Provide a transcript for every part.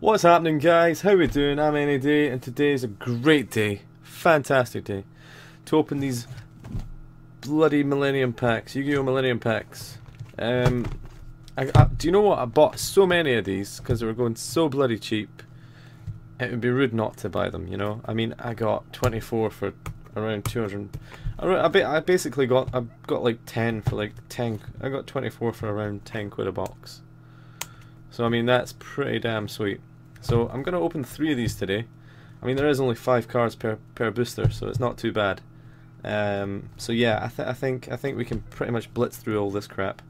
What's happening guys? How are we doing? I'm Andy and today is a great day, fantastic day, to open these bloody Millennium packs, Yu-Gi-Oh! Millennium packs. Um, I, I, do you know what? I bought so many of these because they were going so bloody cheap. It would be rude not to buy them, you know? I mean, I got 24 for around 200. I, I basically got, I got like 10 for like 10, I got 24 for around 10 quid a box. So I mean, that's pretty damn sweet. So I'm to open three of these today. I mean, there is only five cards per, per booster, so it's not too bad. Um, so yeah, I, th I think I think we can pretty much blitz through all this crap,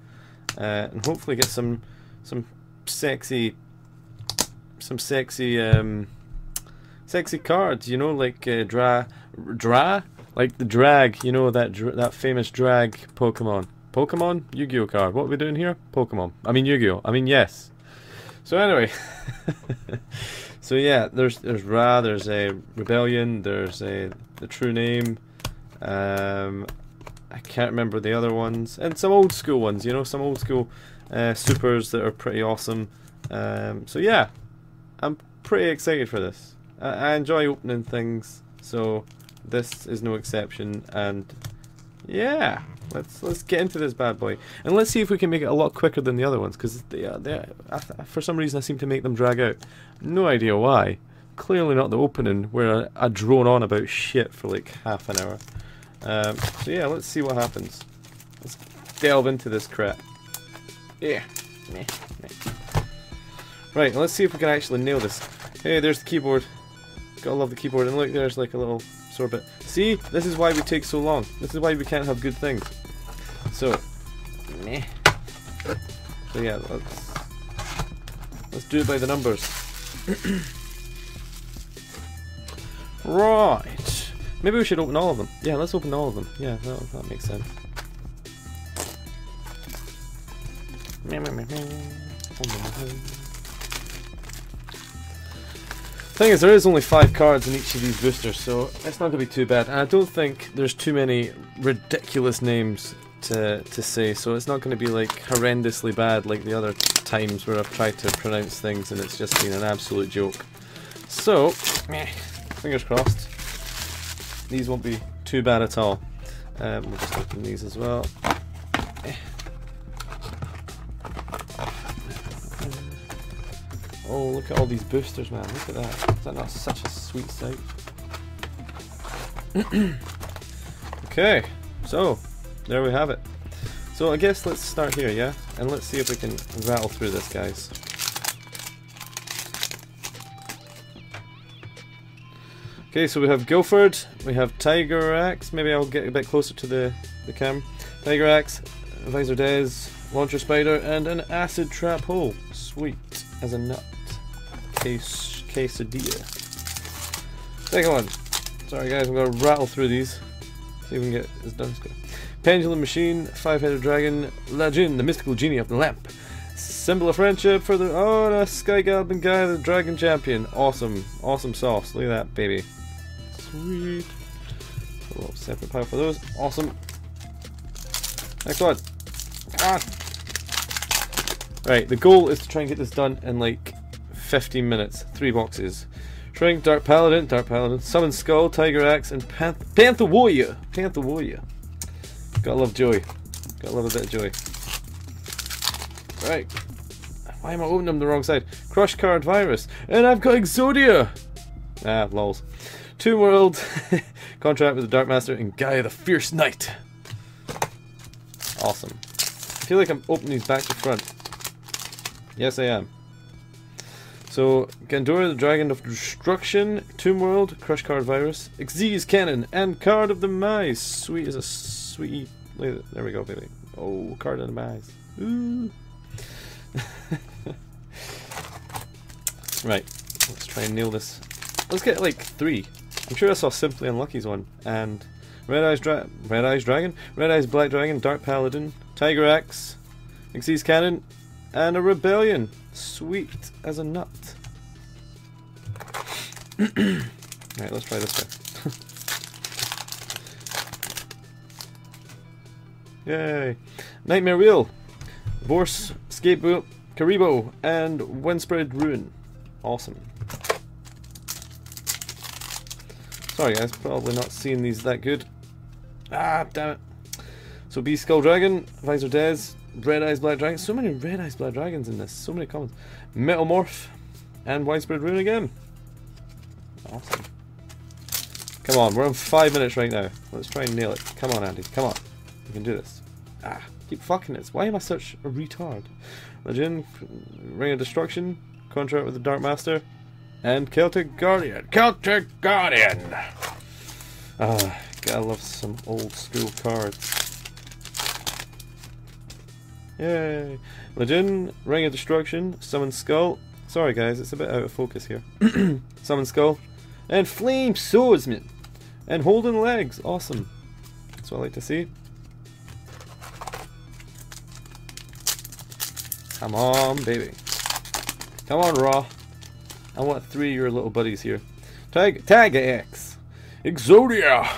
uh, and hopefully get some some sexy some sexy um, sexy cards. You know, like uh, dra dra like the drag. You know that that famous drag Pokemon. Pokemon Yu-Gi-Oh card. What are we doing here? Pokemon. I mean Yu-Gi-Oh. I mean yes. So anyway, so yeah, there's there's Ra, there's a Rebellion, there's a the True Name. Um, I can't remember the other ones, and some old school ones. You know, some old school uh, supers that are pretty awesome. Um, so yeah, I'm pretty excited for this. I, I enjoy opening things, so this is no exception. And yeah, let's let's get into this bad boy, and let's see if we can make it a lot quicker than the other ones. Because they, uh, for some reason, I seem to make them drag out. No idea why. Clearly not the opening, where I, I drone on about shit for like half an hour. Um, so yeah, let's see what happens. Let's delve into this crap. Yeah. Right, let's see if we can actually nail this. Hey, there's the keyboard. Gotta love the keyboard. And look, there's like a little sorbet. See? This is why we take so long. This is why we can't have good things. So, meh. So yeah, let's let's do it by the numbers. right. Maybe we should open all of them. Yeah, let's open all of them. Yeah, that, that makes sense. Thing is, there is only five cards in each of these boosters, so it's not going to be too bad. And I don't think there's too many ridiculous names to, to say, so it's not going to be like horrendously bad like the other times where I've tried to pronounce things and it's just been an absolute joke. So, fingers crossed. These won't be too bad at all. Um, we'll just open these as well. Oh, look at all these boosters, man. Look at that. Is that not such a sweet sight? okay, so there we have it. So I guess let's start here, yeah? And let's see if we can rattle through this, guys. Okay, so we have Gilford, we have Tiger Axe, maybe I'll get a bit closer to the, the cam. Tiger Axe, Visor Dez, Launcher Spider, and an Acid Trap Hole. Sweet as a nut. Case, quesadilla. Second one. Sorry guys, I'm to rattle through these. See if we can get this done. Pendulum Machine, Five-Headed Dragon, Legend, the Mystical Genie of the Lamp. Symbol of Friendship for the... Oh, Sky Goblin guy, the Dragon Champion. Awesome. Awesome sauce. Look at that, baby. Sweet. A little separate pile for those. Awesome. Next one. Ah. Right, the goal is to try and get this done in like 15 minutes. Three boxes. Shrink, Dark Paladin, Dark Paladin, Summon Skull, Tiger Axe, and Panth Panther Warrior. Panther Warrior. Gotta love joy. Gotta love a bit of joy. Right. Why am I opening them the wrong side? Crush Card Virus. And I've got Exodia! Ah, lols. Toon World, contract with the Dark Master, and Gaia the Fierce Knight. Awesome. I feel like I'm opening these back to front. Yes, I am. So, Gandora, the Dragon of Destruction, Toon World, Crush Card Virus, Xyz Cannon, and Card of the Mice. Sweet as a sweet. There we go, baby. Oh, Card of the Mice. Ooh. right, let's try and nail this. Let's get like three. I'm sure I saw Simply Unlucky's one. And Red Eyes Dra Red Eyes Dragon, Red Eyes Black Dragon, Dark Paladin, Tiger Axe, Xyz Cannon, and a Rebellion. Sweet as a nut. Alright, let's try this guy. Yay! Nightmare Wheel. Vorse, Scapegoat, Kuriboh, and Windspread Ruin. Awesome. Sorry guys, probably not seeing these that good. Ah, damn it. So Beast Skull Dragon, Visor Dez, Red Eyes Black Dragon. So many Red Eyes Black Dragons in this. So many commons. Metamorph, and Widespread Ruin again. Awesome. Come on, we're on five minutes right now. Let's try and nail it. Come on, Andy. Come on. You can do this. Ah, keep fucking it. Why am I such a retard? Legend, Ring of Destruction, Contract with the Dark Master, and Celtic Guardian. Celtic Guardian! Ah, gotta love some old school cards. Yay! Legend, Ring of Destruction, Summon Skull. Sorry guys, it's a bit out of focus here. Summon Skull. And Flame Swordsman. And Holding Legs. Awesome. That's what I like to see. Come on, baby. Come on, Ra. I want three of your little buddies here. Tag, Tag X. Exodia.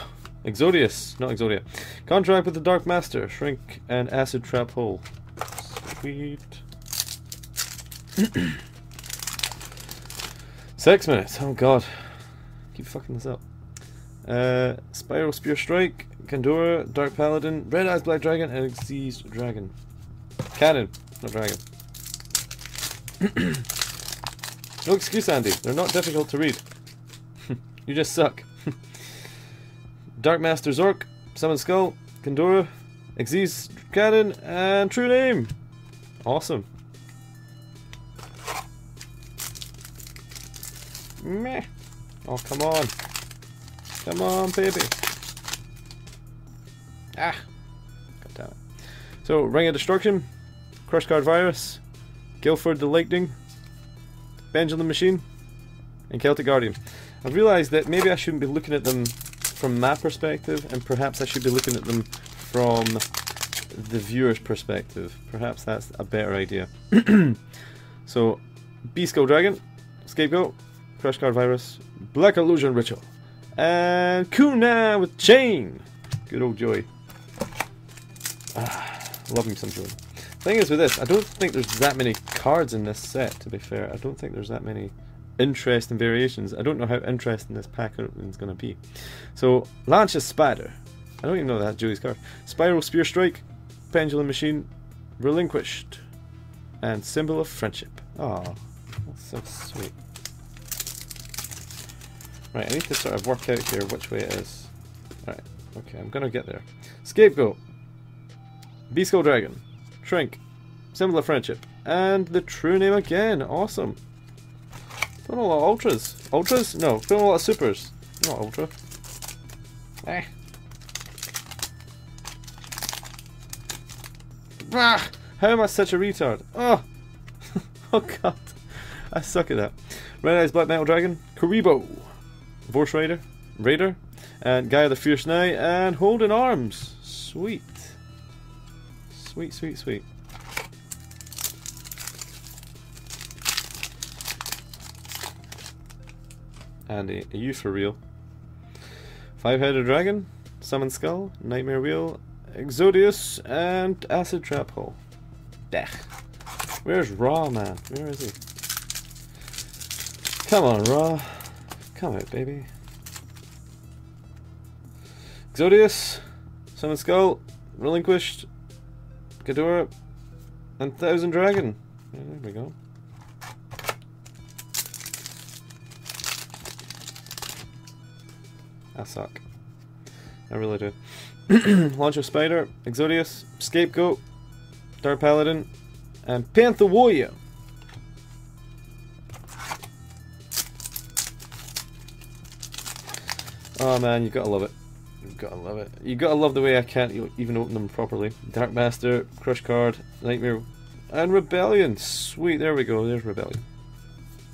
Exodius, not Exodia. Contract with the Dark Master. Shrink and Acid Trap Hole. Sweet. Six minutes. Oh god. Keep fucking this up. Uh, Spiral Spear Strike, Kandora, Dark Paladin, Red Eyes Black Dragon, and Xyz Dragon. Cannon, not dragon. no excuse, Andy. They're not difficult to read. you just suck. Dark Master Zorc, Summon Skull, Kandora, Xyz Cannon, and True Name. Awesome. Meh. Oh, come on. Come on, baby. Ah. God damn it. So, Ring of Destruction, Crush Card Virus, Gilford the Lightning, Pendulum Machine, and Celtic Guardian. I've realised that maybe I shouldn't be looking at them from my perspective, and perhaps I should be looking at them from the viewer's perspective. Perhaps that's a better idea. so, Beast Skull Dragon, Scapegoat, Crush Card Virus, Black Illusion Ritual, and Kuna with Chain. Good old Joey. Ah, love me some Joey. Thing is with this, I don't think there's that many cards in this set, to be fair. I don't think there's that many interesting variations. I don't know how interesting this pack is going to be. So, Launches Spider. I don't even know that Joey's card. Spiral Spear Strike, Pendulum Machine, Relinquished, and Symbol of Friendship. Oh, that's so sweet. Right, I need to sort of work out here which way it is. Right, okay, I'm gonna get there. Scapegoat, Beast Skull Dragon, Shrink, Symbol of Friendship, and the true name again. Awesome. Put a lot of ultras. Ultras? No, put a lot of supers. Not ultra. Eh. Ah, how am I such a retard? Oh, oh god, I suck at that. Red Eyes Black Metal Dragon, Kuriboh. Vorse Raider, Raider, and Guy of the Fierce Knight, and Holding Arms. Sweet. Sweet, sweet, sweet. Andy, are you for real? Five-headed dragon, summon skull, nightmare wheel, Exodius, and acid trap hole. Dech. Where's Ra, man? Where is he? Come on, Ra. Come out, baby. Exodius, Summon Skull, Relinquished, Gandora, and Thousand Dragon. Yeah, there we go. I suck. I really do. Launcher Spider, Exodius, Scapegoat, Dark Paladin, and Panther Warrior. Oh man, you gotta love it. You gotta love it. You gotta love the way I can't even open them properly. Dark Master, Crush Card, Nightmare, and Rebellion. Sweet, there we go. There's Rebellion.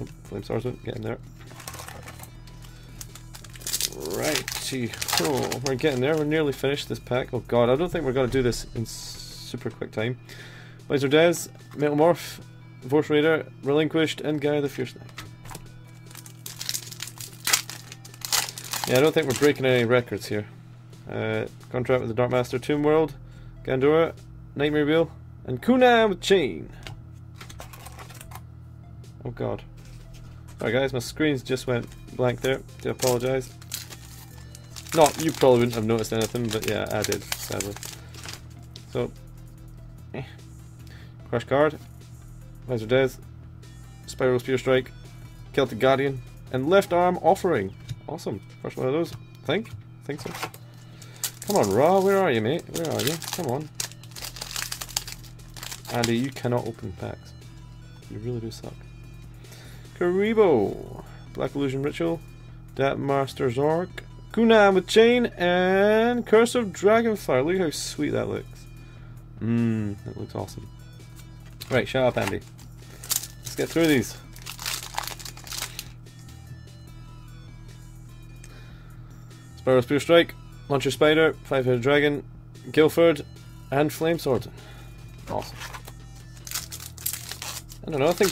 Oh, Flame Swordsman, get in there. Righty. Oh, we're getting there. We're nearly finished this pack. Oh god, I don't think we're gonna do this in super quick time. Visor Dez, Metamorph, Vorse Raider, Relinquished, and Gaia the Fierce Knight. Yeah, I don't think we're breaking any records here. Uh, contract with the Dark Master, Toon World, Gandora, Nightmare Wheel, And Kuna with chain. Oh god. Alright guys, my screens just went blank there. Do apologise. Not, you probably wouldn't have noticed anything, but yeah, I did, sadly. So, eh. Crush card. Visor Des. Spiral Spear Strike. Celtic Guardian. And Left Arm Offering. Awesome. First one of those, I think. I think so. Come on, Ra, where are you, mate? Where are you? Come on. Andy, you cannot open packs. You really do suck. Kuriboh. Black Illusion Ritual. Dat Master Zorc. Kunam with Chain. And Curse of Dragonfire. Look how sweet that looks. Mmm, that looks awesome. Right, shut up, Andy. Let's get through these. Spiral Spear Strike. Launcher Spider. Five-Headed Dragon. Gilford. And Flame Sword. Awesome. I don't know, I think,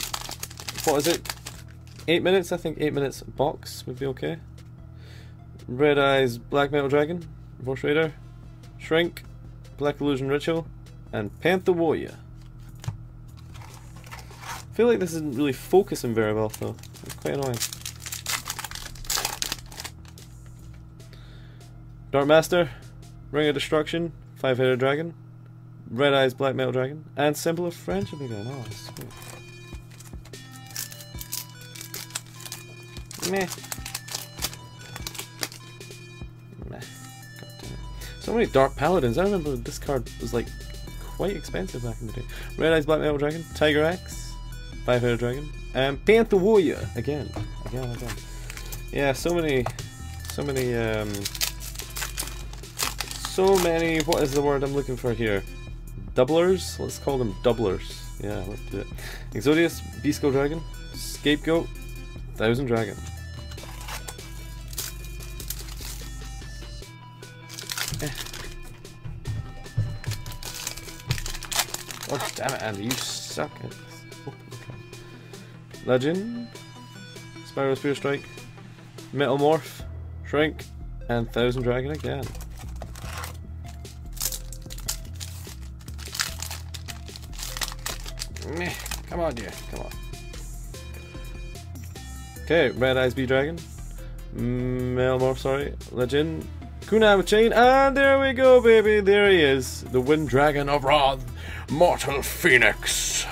what is it, 8 minutes? I think 8 minutes box would be okay. Red Eyes Black Metal Dragon, Force Raider, Shrink, Black Illusion Ritual, and Panther Warrior. I feel like this isn't really focusing very well though, it's quite annoying. Dark Master, Ring of Destruction, Five-Headed Dragon, Red Eyes Black Metal Dragon, and Symbol of Friendship again. Oh, sweet. Meh. So many Dark Paladins. I remember this card was like quite expensive back in the day. Red Eyes Black Metal Dragon, Tiger Axe, Five Headed Dragon, and Panther Warrior again. Again, again. Yeah, so many so many um so many what is the word I'm looking for here? Doublers? Let's call them doublers. Yeah, let's do it. Exodius, Beastco Dragon, Scapegoat, Thousand Dragon. Damn it, Andy, you suck at okay. Legend, Spiral Spear Strike, Metal Morph, Shrink, and Thousand Dragon again. Meh. Come on, dear. Come on. Okay, Red Eyes B Dragon. Melmorph, sorry. Legend. Kuna with chain. And there we go, baby. There he is. The Wind Dragon of Roth. Mortal Phoenix.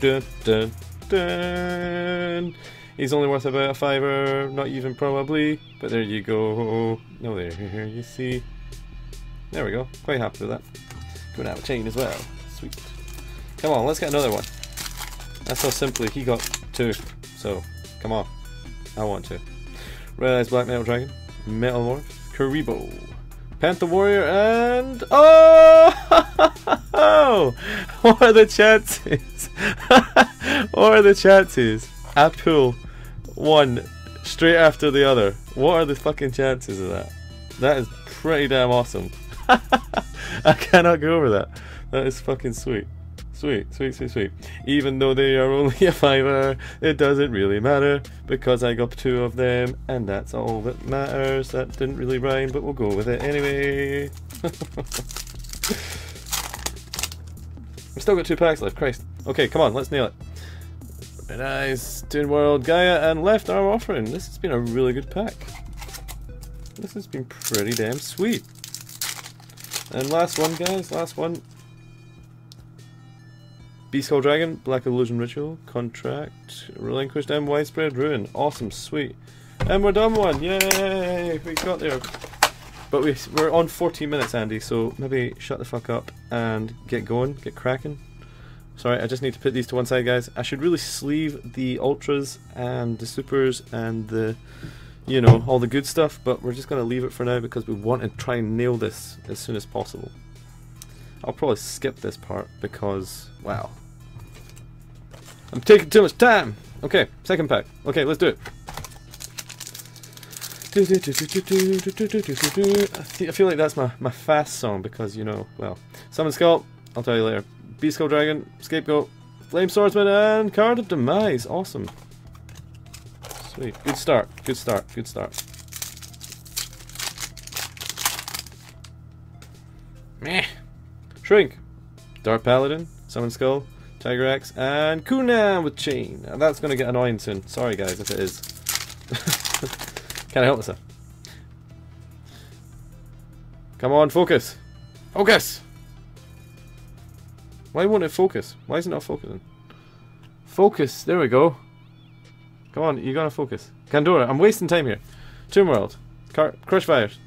Dun, dun, dun. He's only worth about a fiver. Not even probably. But there you go. No, there here you see. There we go. Quite happy with that. Kuna with chain as well. Sweet. Come on, let's get another one. That's how simply he got two. So, come on. I want to. Red Eyes Black Metal Dragon, Metal Morph, Kuriboh, Panther Warrior, and oh! what are the chances? what are the chances? I one straight after the other. What are the fucking chances of that? That is pretty damn awesome. I cannot go over that. That is fucking sweet. Sweet, sweet, sweet, sweet. Even though they are only a fiver, it doesn't really matter because I got two of them, and that's all that matters. That didn't really rhyme, but we'll go with it anyway. I've still got two packs left, Christ. Okay, come on, let's nail it. Eyes, Toon World, Gaia, and Left Arm Offering. This has been a really good pack. This has been pretty damn sweet. And last one, guys, last one. Beastco Dragon, Black Illusion Ritual, Contract, Relinquished, and Widespread Ruin. Awesome, sweet. And we're done one, yay! We got there. But we, we're on 14 minutes, Andy, so maybe shut the fuck up and get going, get cracking. Sorry, I just need to put these to one side, guys. I should really sleeve the Ultras and the Supers and the, you know, all the good stuff, but we're just going to leave it for now because we want to try and nail this as soon as possible. I'll probably skip this part because, wow. I'm taking too much time! Okay, second pack. Okay, let's do it. I feel like that's my, my fast song because, you know, well, Summon Skull, I'll tell you later. Beastco Dragon, Scapegoat, Flame Swordsman, and Card of Demise. Awesome. Sweet. Good start. Good start. Good start. Shrink, Dark Paladin, Summon Skull, Tiger Axe, and Kunan with Chain. And that's going to get annoying soon. Sorry guys if it is. Can't help myself. Come on, focus. Focus! Why won't it focus? Why is it not focusing? Focus. There we go. Come on, you gotta focus. Kandora, I'm wasting time here. Toon World. Car Crush Fires.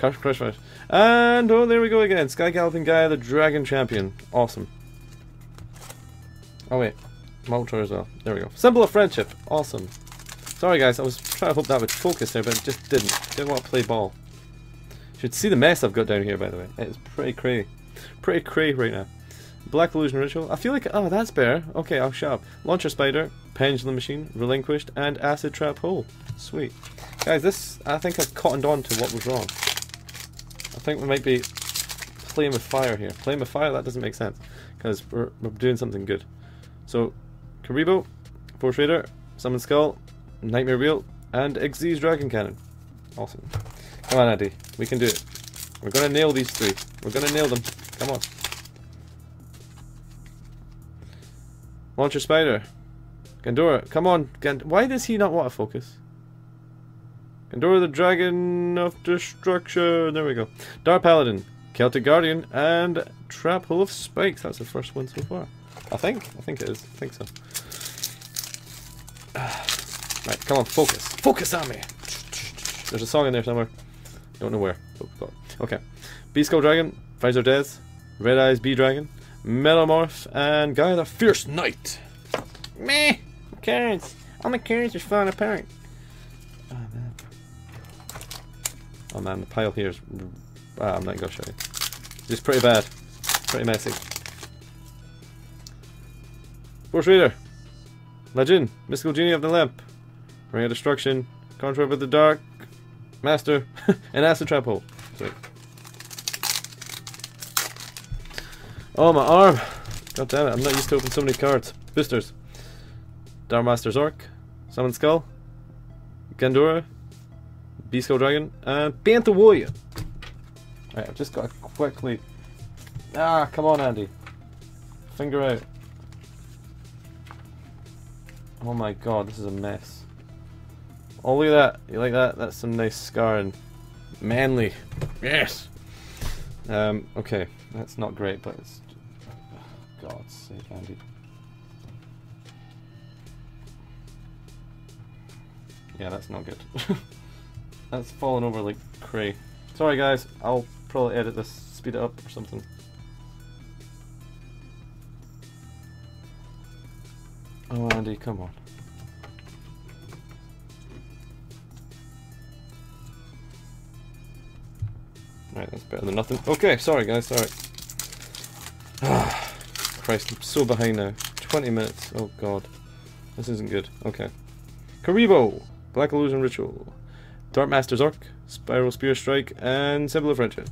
Crush Fires. And, oh, there we go again. Sky Galloping Guy, the Dragon Champion. Awesome. Oh, wait. Moltor as well. There we go. Symbol of Friendship. Awesome. Sorry, guys. I was trying to hope that would focus there, but it just didn't. Didn't want to play ball. Should see the mess I've got down here, by the way. It's pretty cray. Pretty cray right now. Black Illusion Ritual. I feel like, oh, that's better. Okay, I'll shut up. Launcher Spider, Pendulum Machine, Relinquished, and Acid Trap Hole. Sweet. Guys, this, I think I've cottoned on to what was wrong. I think we might be playing with fire here. Playing with fire, that doesn't make sense. Because we're, we're doing something good. So, Kuriboh, Force Raider, Summon Skull, Nightmare Wheel, and Xyz Dragon Cannon. Awesome. Come on, Andy. We can do it. We're gonna nail these three. We're gonna nail them. Come on. Launcher Spider. Gandora, come on. Gand Why does he not want to focus? Gandora the Dragon of Destruction. There we go. Dark Paladin, Celtic Guardian, and Trap Hole of Spikes. That's the first one so far. I think. I think it is. I think so. Right, come on, focus. Focus on me. There's a song in there somewhere. Don't know where. Oh, okay. Beast Skull Dragon, Visor Death, Red Eyes Bee Dragon, Metamorph, and Guy the Fierce Knight. Meh! Cards. All my cards are falling apart. Oh man, the pile here is. Ah, I'm not gonna show you. It's pretty bad. Pretty messy. Force Reader. Legend. Mystical Genie of the Lamp. Ring of Destruction. Contract with the Dark. Master. and Acid Trap Hole. Sweet. Oh, my arm! God damn it, I'm not used to opening so many cards. Boosters. Darkmaster Zorc. Summon Skull. Gandora. Beast Skull Dragon. And Bantha Warrior. Right, I've just got to quickly... Ah, come on, Andy. Finger out. Oh my god, this is a mess. Oh, look at that. You like that? That's some nice scarring. Manly. Yes! Um, okay. That's not great, but it's God's sake, Andy. Yeah, that's not good. that's fallen over like cray. Sorry guys, I'll probably edit this, speed it up or something. Oh Andy, come on. Right, that's better than nothing. Okay, sorry guys, sorry. Christ, I'm so behind now. 20 minutes. Oh god. This isn't good. Okay. Kuriboh! Black Illusion Ritual. Dark Master Zorc, Spiral Spear Strike, and Symbol of Friendship.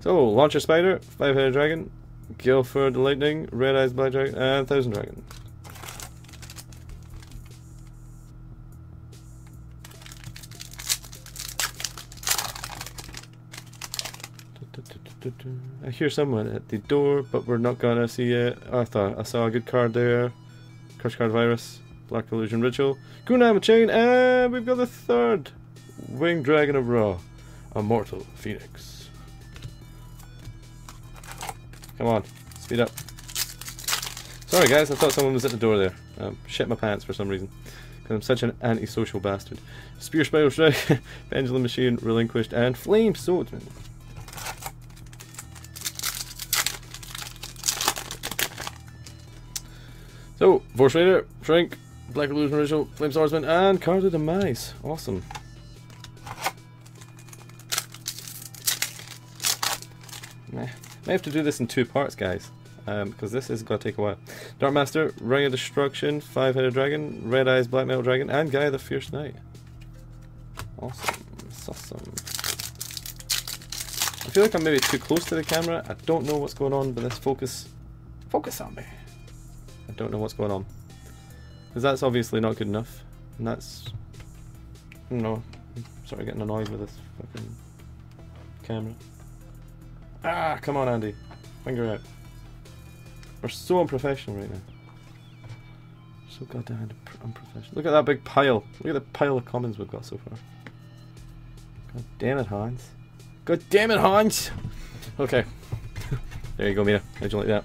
So, Launcher Spider, Five-Headed Dragon, Gilford Lightning, Red Eyes Black Dragon, and Thousand Dragon. I hear someone at the door, but we're not gonna see it. I thought I saw a good card there. Crush Card Virus, Black Illusion Ritual, Kunama Chain, and we've got the third Winged Dragon of Ra, Immortal Phoenix. Come on, speed up. Sorry guys, I thought someone was at the door there. Um, shit my pants for some reason. Because I'm such an antisocial bastard. Spear Spiral Strike, Pendulum Machine, Relinquished, and Flame Swordsman. So, Force Raider, Shrink, Black Illusion Ritual, Flame Swordsman, and Card of Demise. Awesome. Meh. May have to do this in two parts, guys. Um, because this is going to take a while. Dark Master, Ring of Destruction, Five-Headed Dragon, Red Eyes Black Metal Dragon, and Guy the Fierce Knight. Awesome. Awesome. I feel like I'm maybe too close to the camera. I don't know what's going on, but let's focus. Focus on me. I don't know what's going on. Because that's obviously not good enough. And that's... No. sort of getting annoyed with this fucking camera. Ah, come on, Andy. Finger out. We're so unprofessional right now. So goddamn unprofessional. Look at that big pile. Look at the pile of comments we've got so far. God damn it, Hans. God damn it, Hans! Okay. there you go, Mina. How'd you like that?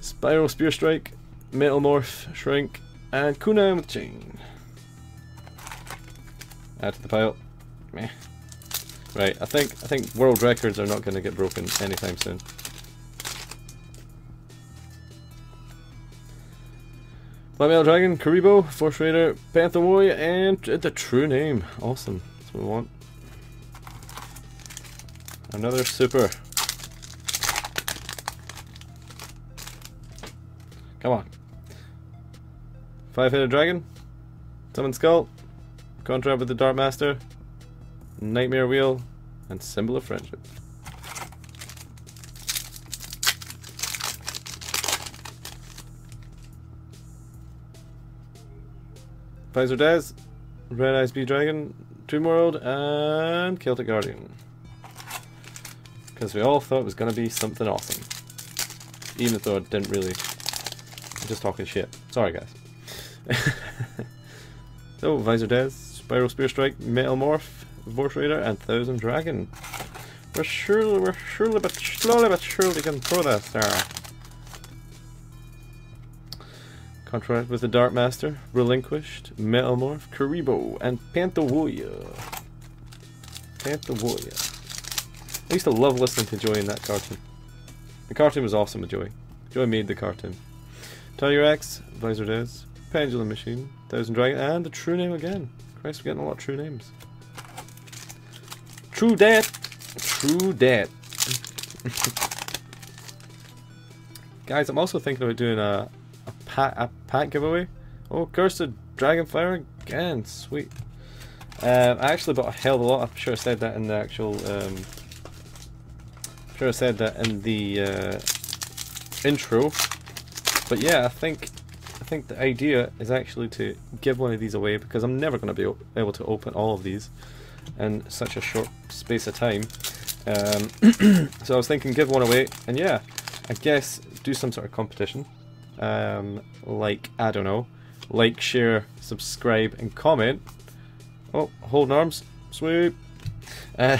Spiral Spear Strike, Metal Morph, Shrink, and Kuna with Chain. Add to the pile. Meh. Right, I think I think world records are not going to get broken anytime soon. Black Metal Dragon, Kuriboh, Force Raider, Panther Warrior, and the true name. Awesome. That's what we want. Another super. Come on. Five-headed dragon. Summon skull. Contract with the Dark Master. Nightmare wheel. And symbol of friendship. Visor Dez, Red Eyes Bee Dragon, Toon World, and Celtic Guardian. Because we all thought it was going to be something awesome. Even though it didn't really. I'm just talking shit. Sorry, guys. so, Visor Dez, Spiral Spear Strike, Metal Morph, Vorse Raider, and Thousand Dragon. We're surely, we're surely, but slowly but surely getting through this, sir. Contract with the Dark Master, Relinquished, Metalmorph, Kuriboh, and Pantawoya. Pantawoya. I used to love listening to Joy in that cartoon. The cartoon was awesome with Joy. Joy made the cartoon. Tiger Axe, Visor Dez, Pendulum Machine, Thousand Dragon, and the true name again. Christ, we're getting a lot of true names. True Debt! True Debt. Guys, I'm also thinking about doing a, pack, a pack giveaway. Oh, Cursed Dragonfire again. Sweet. Um, I actually bought a hell of a lot. I'm sure I said that in the actual. Um, I'm sure I said that in the uh, intro. But yeah, I think think the idea is actually to give one of these away because I'm never going to be able to open all of these in such a short space of time. Um, so I was thinking give one away, and yeah, I guess do some sort of competition um, like, I don't know, like, share, subscribe, and comment. Oh, holding arms, sweep. Uh,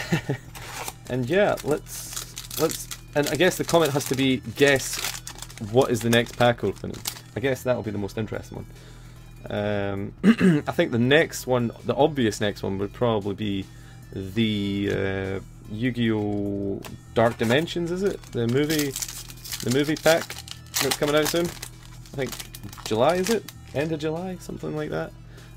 and yeah, let's, let's, and I guess the comment has to be guess what is the next pack opening. I guess that'll be the most interesting one. Um, I think the next one, the obvious next one, would probably be the uh, Yu-Gi-Oh! Dark Dimensions. Is it the movie? The movie pack that's coming out soon. I think July is it? End of July, something like that.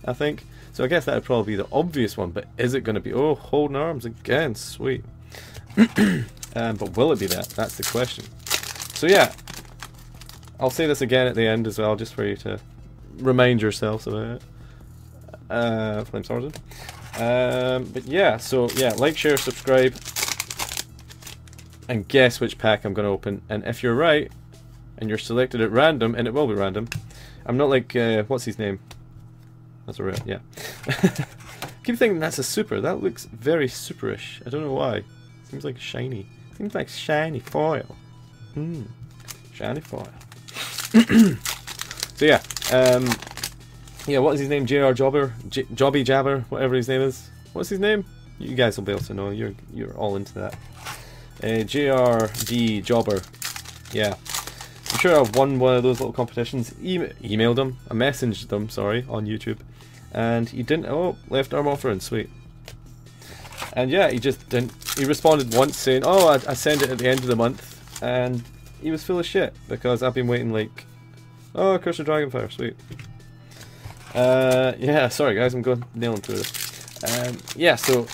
I think. So I guess that would probably be the obvious one, but is it going to be, oh, holding arms again, sweet. um, but will it be that? That's the question. So yeah, I'll say this again at the end as well, just for you to remind yourselves about it. Uh, Flame Sergeant. Um, but yeah, so yeah, like, share, subscribe, and guess which pack I'm going to open. And if you're right, and you're selected at random, and it will be random. I'm not like, uh, what's his name? That's a real, yeah. keep thinking that's a super. That looks very superish. I don't know why. Seems like shiny. Seems like shiny foil. Hmm. Shiny foil. so yeah, um, yeah. What is his name? Jr. Jobber, J Jobby Jabber, whatever his name is. What's his name? You guys will be able to know. You're you're all into that. Uh, JRD Jobber. Yeah. I'm sure I've won one of those little competitions. E emailed him, I messaged them, sorry, on YouTube, and he didn't. Oh, left arm offering, sweet. And yeah, he just didn't. He responded once saying, "Oh, I, I send it at the end of the month," and he was full of shit because I've been waiting like, oh, Curse of Dragonfire, sweet. Uh, yeah, sorry guys, I'm going nailing through this. Um, yeah, so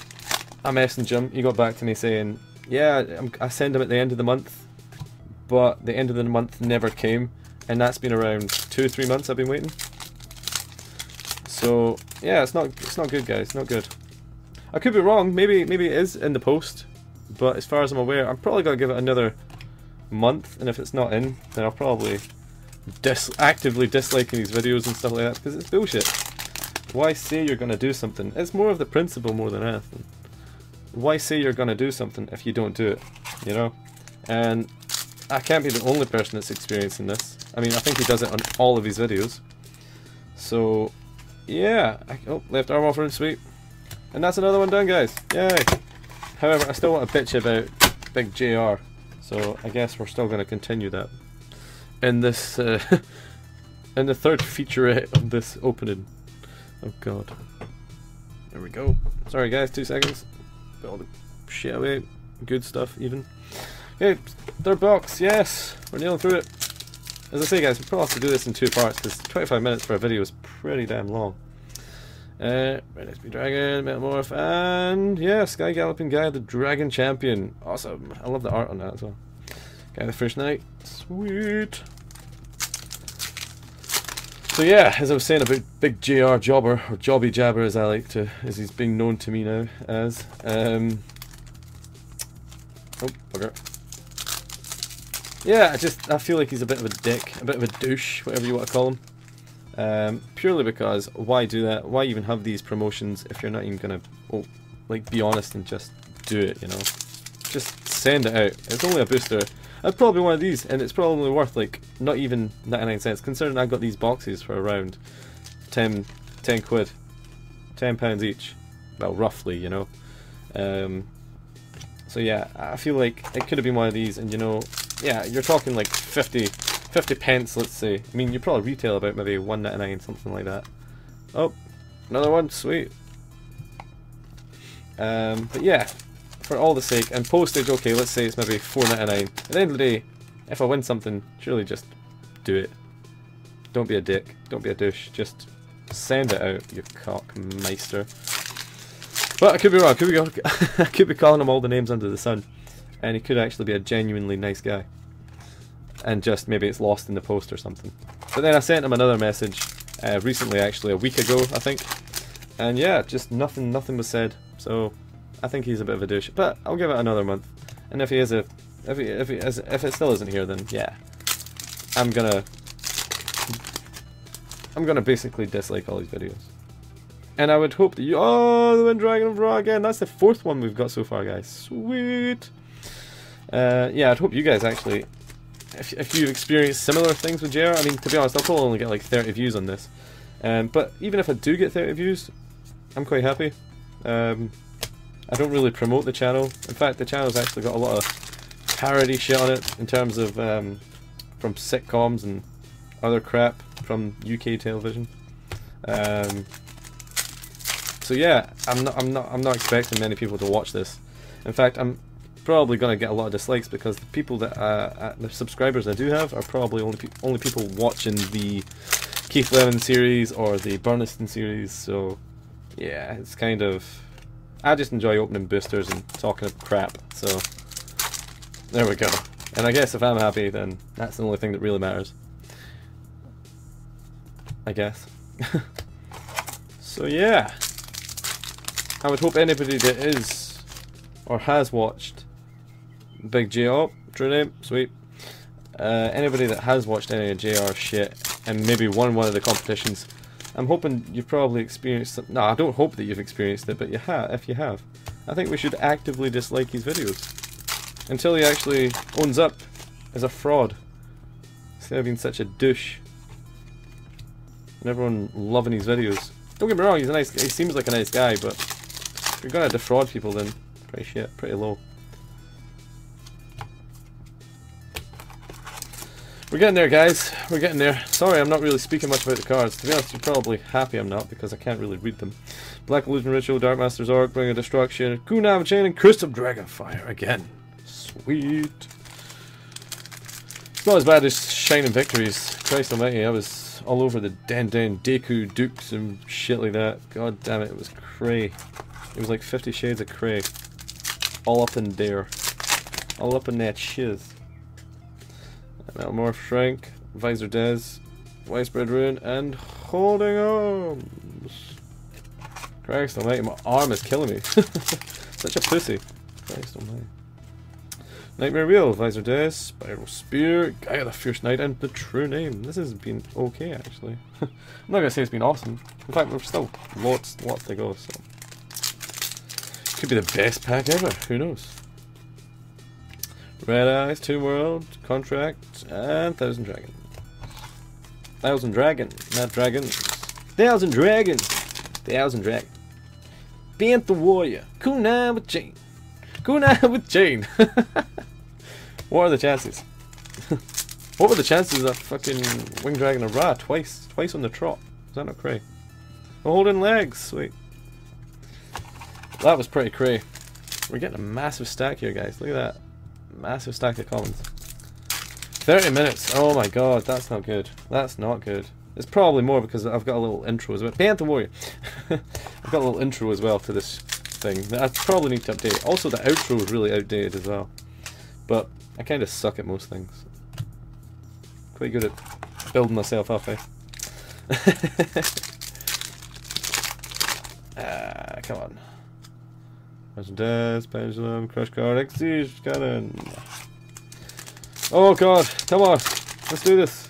I messaged him. He got back to me saying, "Yeah, I'm, I send him at the end of the month." but the end of the month never came, and that's been around two or three months I've been waiting. So yeah, it's not it's not good, guys. Not good. I could be wrong. Maybe maybe it is in the post, but as far as I'm aware, I'm probably gonna give it another month, and if it's not in, then I'll probably dis actively disliking these videos and stuff like that because it's bullshit. Why say you're going to do something? It's more of the principle more than anything. Why say you're going to do something if you don't do it? You know? And I can't be the only person that's experiencing this. I mean, I think he does it on all of his videos. So, yeah. I, oh, left arm offering, sweet. And that's another one done, guys. Yay! However, I still want to bitch about Big JR. So, I guess we're still going to continue that. In this, uh, in the third featurette of this opening. Oh god. There we go. Sorry guys, two seconds. Put all the shit away. Good stuff, even. Okay, third box, yes! We're nailing through it. As I say guys, we probably have to do this in two parts because 25 minutes for a video is pretty damn long. Uh, Red XP Dragon, Metamorph, and yeah, Sky Galloping Guy, the Dragon Champion. Awesome. I love the art on that as well. Guy the Fierce Knight. Sweet. So yeah, as I was saying about Big JR Jobber, or Jobby Jabber as I like to, as he's being known to me now as. Um, oh, bugger. Yeah, I just, I feel like he's a bit of a dick, a bit of a douche, whatever you want to call him. Um, purely because, why do that? Why even have these promotions if you're not even gonna, oh, like, be honest and just do it, you know? Just send it out. It's only a booster. I'd probably one of these, and it's probably worth like not even 99 cents, considering I got these boxes for around 10, 10 quid, 10 pounds each. Well, roughly, you know. Um, so yeah, I feel like it could have been one of these, and you know, yeah, you're talking like 50, 50 pence, let's say. I mean, you probably retail about maybe 1.99, something like that. Oh, another one, sweet. Um, but yeah, for all the sake, and postage, okay, let's say it's maybe 4.99. At the end of the day, if I win something, surely just do it. Don't be a dick. Don't be a douche. Just send it out, you cockmeister. But I could be wrong. I could be, I could be calling him all the names under the sun. And he could actually be a genuinely nice guy. And just maybe it's lost in the post or something. But then I sent him another message uh, recently, actually, a week ago, I think. And yeah, just nothing, nothing was said. So I think he's a bit of a douche, but I'll give it another month. And if he is a, if he, if he is, if it still isn't here, then yeah, I'm gonna, I'm gonna basically dislike all these videos. And I would hope that you, oh, the Wind Dragon of Ra again. That's the fourth one we've got so far, guys. Sweet. Uh, yeah, I'd hope you guys actually, if if you've experienced similar things with JR. I mean, to be honest, I'll probably only get like 30 views on this. Um, but even if I do get 30 views, I'm quite happy. Um, I don't really promote the channel. In fact, the channel's actually got a lot of parody shit on it in terms of um, from sitcoms and other crap from UK television. Um, so yeah, I'm not, I'm not, I'm not expecting many people to watch this. In fact, I'm probably going to get a lot of dislikes because the people that uh, uh, the subscribers I do have are probably only pe only people watching the Keith Lemon series or the Burniston series. So yeah, it's kind of I just enjoy opening boosters and talking crap, so there we go. And I guess if I'm happy, then that's the only thing that really matters. I guess. so yeah, I would hope anybody that is or has watched Big J, oh, true name, sweet. Uh, anybody that has watched any of JR shit and maybe won one of the competitions I'm hoping you've probably experienced some, no, I don't hope that you've experienced it, but you have, if you have. I think we should actively dislike his videos. Until he actually owns up as a fraud. Instead of being such a douche. And everyone loving his videos. Don't get me wrong, he's a nice he seems like a nice guy, but if you're gonna defraud people then pretty shit, pretty low. We're getting there, guys. We're getting there. Sorry, I'm not really speaking much about the cards. To be honest, you're probably happy I'm not, because I can't really read them. Black Illusion Ritual, Dark Master Zorc, Ring of Destruction, Kunam Chain, and Crystal Dragonfire again. Sweet. It's not as bad as Shining Victories. Christ almighty, I was all over the Den Den Deku Dukes and shit like that. God damn it, it was cray. It was like 50 shades of cray. All up in there. All up in that shiz. Metamorph Shrink, Visor Des, Widespread Ruin, and Holding Arms. Christ almighty, my arm is killing me. Such a pussy. Christ almighty. Nightmare Wheel, Visor Death, Spiral Spear, Gaia the Fierce Knight, and the True Name. This has been okay, actually. I'm not gonna say it's been awesome. In fact, we're still lots, lots to go, so... Could be the best pack ever, who knows? Red Eyes, Toon World, Contract, and Thousand Dragon. Thousand Dragon, not Dragons. Thousand Dragons! Thousand Dragon. Panther Warrior, Kunai with Chain. Kunai with Chain! what are the chances? what were the chances of fucking Winged Dragon of Ra twice? Twice on the trot. Is that not cray? Holding legs, sweet. That was pretty cray. We're getting a massive stack here, guys. Look at that. Massive stack of commons. 30 minutes. Oh my god, that's not good. That's not good. It's probably more because I've got a little intro as well. Panther Warrior! I've got a little intro as well to this thing that I probably need to update. Also, the outro is really outdated as well. But I kind of suck at most things. Quite good at building myself up, eh? ah, come on. There's Death, Pendulum, Crush Guard, Xyz Cannon. Oh god, come on, let's do this.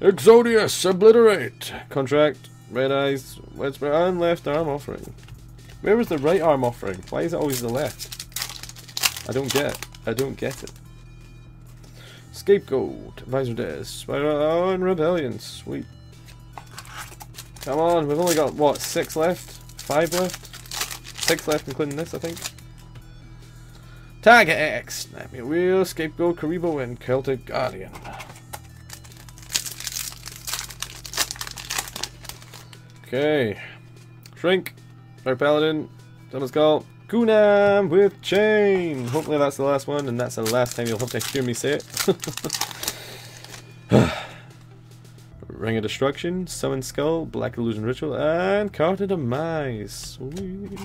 Exodius, Obliterate! Contract, Red Eyes, Widespread, and Left Arm Offering. Where was the right arm offering? Why is it always the left? I don't get it. I don't get it. Scapegoat, Visor Dez, Spider, oh, and Rebellion, sweet. Come on, we've only got, what, six left? Five left? Six left including this, I think. Tiger Axe, Nightmare Wheel, Scapegoat, Kuriboh, and Celtic Guardian. Okay. Shrink, Dark Paladin, Temescal, Kunai with Chain. Hopefully that's the last one, and that's the last time you'll have to hear me say it. Ring of Destruction, Summon Skull, Black Illusion Ritual, and Card of Demise. Sweet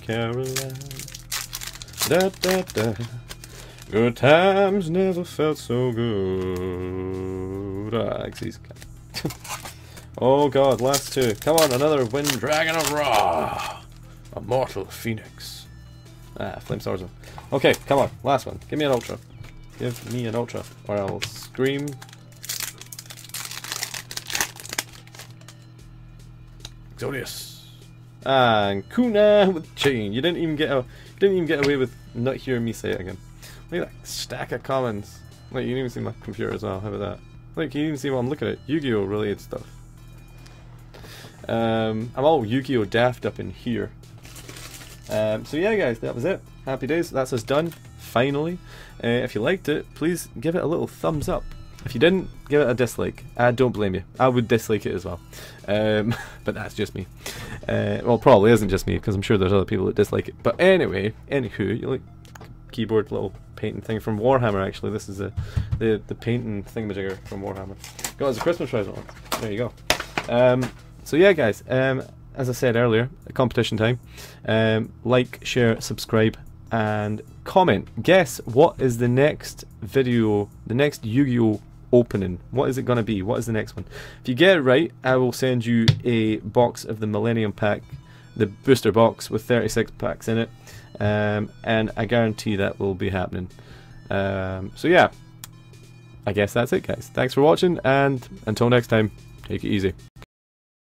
Caroline. Da da da. Good times never felt so good. Ah, oh god, last two. Come on, another Winged Dragon of Ra. A Mortal Phoenix. Ah, Flame Swordsman. Okay, come on, last one. Give me an Ultra. Give me an Ultra, or I'll scream Exodius. And Kunai with chain. You didn't even get a, you didn't even get away with not hearing me say it again. Look at that stack of commons. Like you can even see my computer as well. How about that? Like you can even see what I'm looking at. Yu-Gi-Oh related stuff. Um, I'm all Yu-Gi-Oh daft up in here. Um, so yeah, guys, that was it. Happy days. That's us done. Finally. Uh, if you liked it, please give it a little thumbs up. If you didn't, give it a dislike. I don't blame you. I would dislike it as well. Um, but that's just me. Uh, well, probably isn't just me, because I'm sure there's other people that dislike it. But anyway, anywho, you like keyboard little painting thing from Warhammer, actually. This is a, the, the painting thingamajigger from Warhammer. Got as a Christmas present. There you go. Um, so yeah, guys, um, as I said earlier, competition time. Um, like, share, subscribe, and comment. Guess what is the next video, the next Yu-Gi-Oh! Opening. What is it going to be? What is the next one? If you get it right, I will send you a box of the Millennium Pack, the booster box with 36 packs in it, um, and I guarantee that will be happening. Um, so yeah, I guess that's it guys. Thanks for watching, and until next time, take it easy.